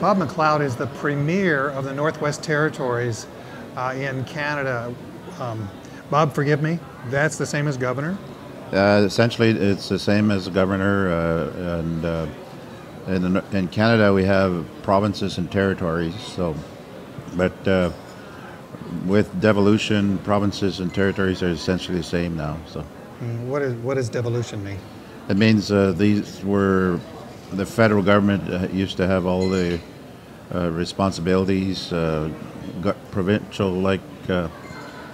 Bob McLeod is the premier of the Northwest Territories uh, in Canada. Um, Bob, forgive me, that's the same as governor? Uh, essentially, it's the same as governor, uh, and uh, in, in, Canada we have provinces and territories. So, but uh, with devolution, provinces and territories are essentially the same now. So, mm, what is what does devolution mean? It means uh, these were the federal government uh, used to have all the uh, responsibilities, uh, provincial-like uh,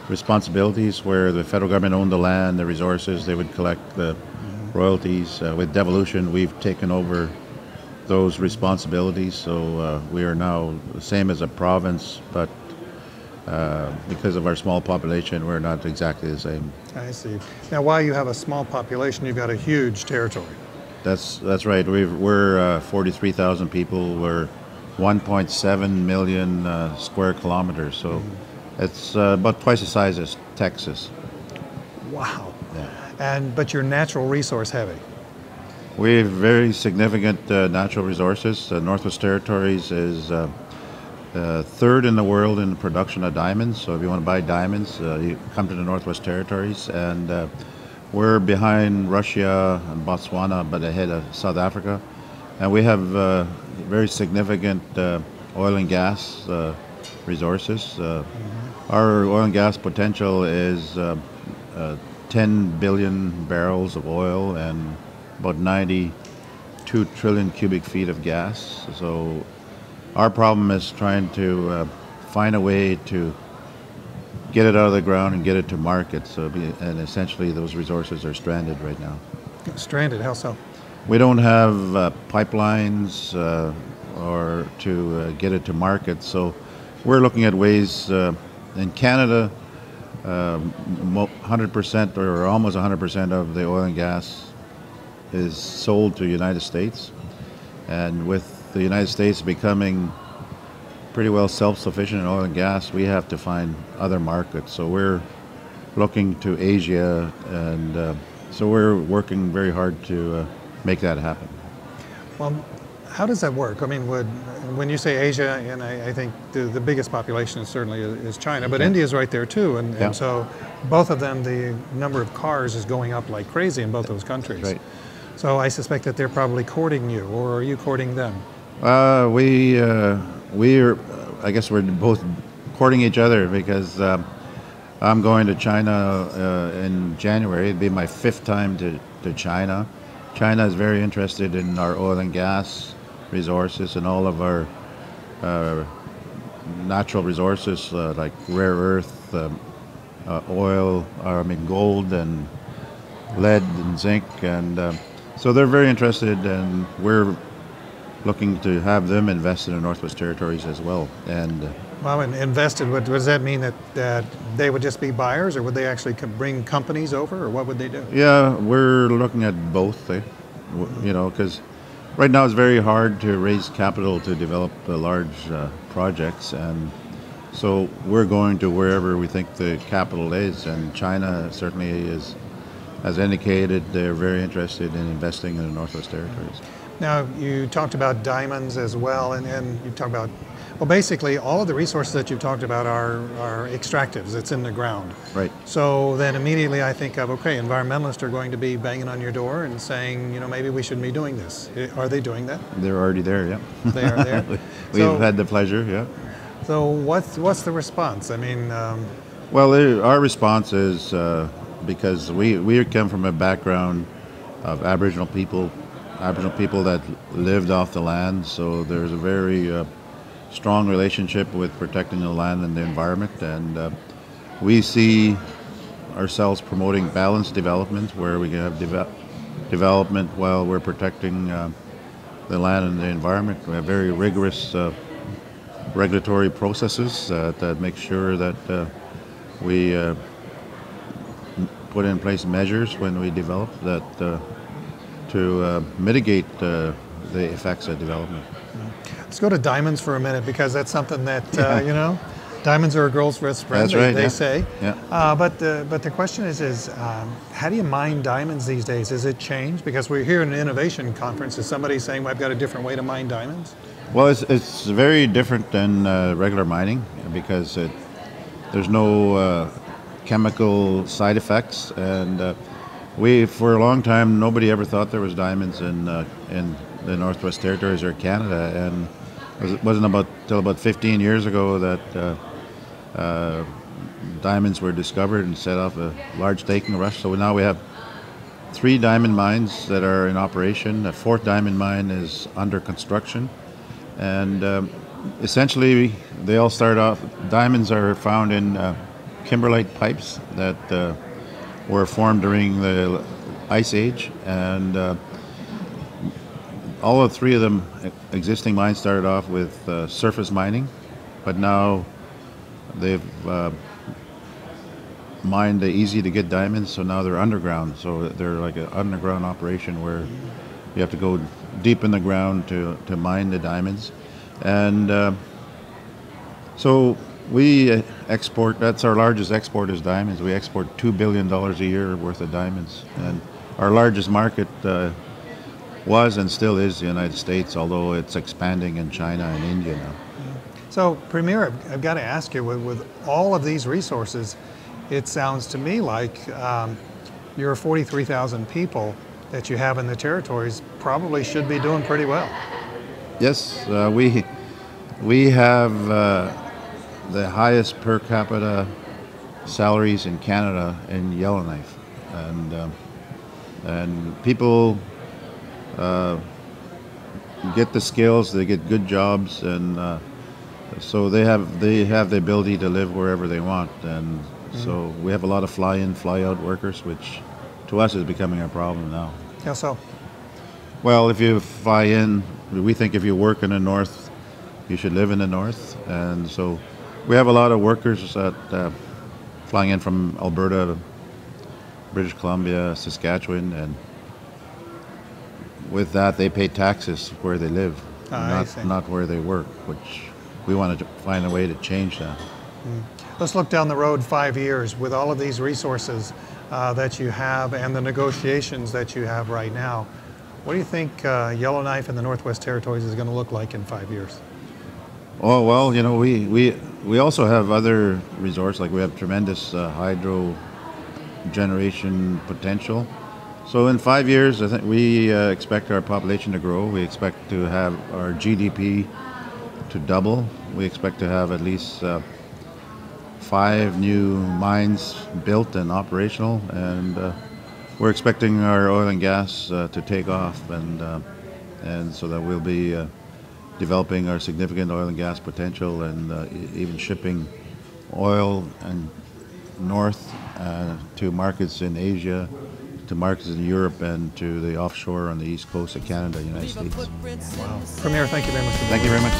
responsibilities, where the federal government owned the land, the resources, they would collect the royalties. With devolution, we've taken over those responsibilities, so we are now the same as a province, but uh, because of our small population, we're not exactly the same. I see. Now, while you have a small population, you've got a huge territory. That's that's right. we are uh, 43,000 people. We're 1.7 million uh, square kilometers, so mm-hmm. it's uh, about twice the size as Texas. Wow. Yeah. And but you're natural resource heavy. We have very significant uh, natural resources. Northwest Territories is uh, third in the world in the production of diamonds. So if you want to buy diamonds, uh, you come to the Northwest Territories, and uh, we're behind Russia and Botswana, but ahead of South Africa, and we have uh, very significant uh, oil and gas uh, resources. Mm-hmm. Our oil and gas potential is 10 billion barrels of oil and about 92 trillion cubic feet of gas. So our problem is trying to uh, find a way to get it out of the ground and get it to market. So, be, and essentially, those resources are stranded right now. Stranded? How so? We don't have uh, pipelines uh, or to uh, get it to market. So, we're looking at ways uh, in Canada. 100% um, or almost 100% of the oil and gas is sold to the United States, and with the United States becoming pretty well self-sufficient in oil and gas, we have to find other markets. So we're looking to Asia, and uh, so we're working very hard to uh, make that happen. Well, how does that work? I mean, would, when you say Asia, and I, I think the, the, biggest population certainly is China, but India is right there too, and, yeah. and, so both of them, the number of cars is going up like crazy in both those countries. Right. So I suspect that they're probably courting you, or are you courting them? Uh, we uh, we are. I guess we're both courting each other because um, I'm going to China uh, in January. It'd be my fifth time to, to China. China is very interested in our oil and gas resources and all of our uh, natural resources uh, like rare earth, um, uh, oil, I mean gold and lead and zinc, and um, so they're very interested, and we're looking to have them invest in the Northwest Territories as well. And uh, well, and invested. What does that mean that that they would just be buyers, or would they actually bring companies over, or what would they do? Yeah, we're looking at both. Eh? You know, because right now it's very hard to raise capital to develop uh, large uh, projects, and so we're going to wherever we think the capital is, and China certainly is. As indicated, they're very interested in investing in the Northwest Territories. Now, you talked about diamonds as well, and, and you talked about, well, basically, all of the resources that you've talked about are, are extractives. It's in the ground. Right. So then immediately I think of, okay, environmentalists are going to be banging on your door and saying, you know, maybe we shouldn't be doing this. Are they doing that? They're already there, yeah. They are there? We've so, had the pleasure, yeah. So what's, what's the response? I mean... Um, well, our response is uh, because we, we come from a background of Aboriginal people Aboriginal people that lived off the land, so there's a very uh, strong relationship with protecting the land and the environment, and uh, we see ourselves promoting balanced development where we can have de- development while we're protecting uh, the land and the environment. We have very rigorous uh, regulatory processes uh, that make sure that uh, we put in place measures when we develop that to uh, mitigate uh, the effects of development. Let's go to diamonds for a minute because that's something that uh, you know Diamonds are a girl's best friend. That's they, right, They yeah. say. Yeah. Uh, but the but the question is is um, how do you mine diamonds these days? Is it changed? Because we're here in an innovation conference. Is somebody saying well, I've got a different way to mine diamonds? Well, it's, it's very different than uh, regular mining because it, there's no uh, chemical side effects, and uh, we for a long time nobody ever thought there was diamonds in uh, in the Northwest Territories or Canada, and it wasn't about till about 15 years ago that uh, uh, diamonds were discovered and set off a large staking rush. So now we have three diamond mines that are in operation. A fourth diamond mine is under construction. And um, essentially, they all start off. Diamonds are found in uh, kimberlite pipes that uh, were formed during the ice age, and uh, all of three of them existing mines started off with uh, surface mining, but now they've uh, mined the easy to get diamonds, so now they're underground. So they're like an underground operation where you have to go deep in the ground to, to mine the diamonds. And uh, so we uh, export, that's our largest export is diamonds. We export $2 billion a year worth of diamonds. And our largest market uh, was and still is the United States, although it's expanding in China and India now. So, Premier, I've, I've got to ask you, with, with all of these resources, it sounds to me like um, your 43,000 people that you have in the territories probably should be doing pretty well. Yes, uh, we we have uh, the highest per capita salaries in Canada in Yellowknife, and um, and people uh, get the skills, they get good jobs, and uh, so they have they have the ability to live wherever they want, and so we have a lot of fly-in, fly-out workers, which to us is becoming a problem now. How so? Well, if you fly in, we think if you work in the north, you should live in the north, and so we have a lot of workers that uh, flying in from Alberta, British Columbia, Saskatchewan, and with that they pay taxes where they live, see. not not where they work. Which we want to find a way to change that. Let's look down the road five years with all of these resources uh, that you have and the negotiations that you have right now. What do you think uh, Yellowknife and the Northwest Territories is going to look like in five years? Oh well, you know we we we also have other resources like we have tremendous uh, hydro generation potential. So in five years, I think we uh, expect our population to grow. We expect to have our GDP to double. We expect to have at least uh, five new mines built and operational, and uh, we're expecting our oil and gas uh, to take off, and uh, and so that we'll be developing our significant oil and gas potential, and uh, even shipping oil and north uh, to markets in Asia, to markets in Europe, and to the offshore on the east coast of Canada, United States. Premier, thank you very much for Thank you very much.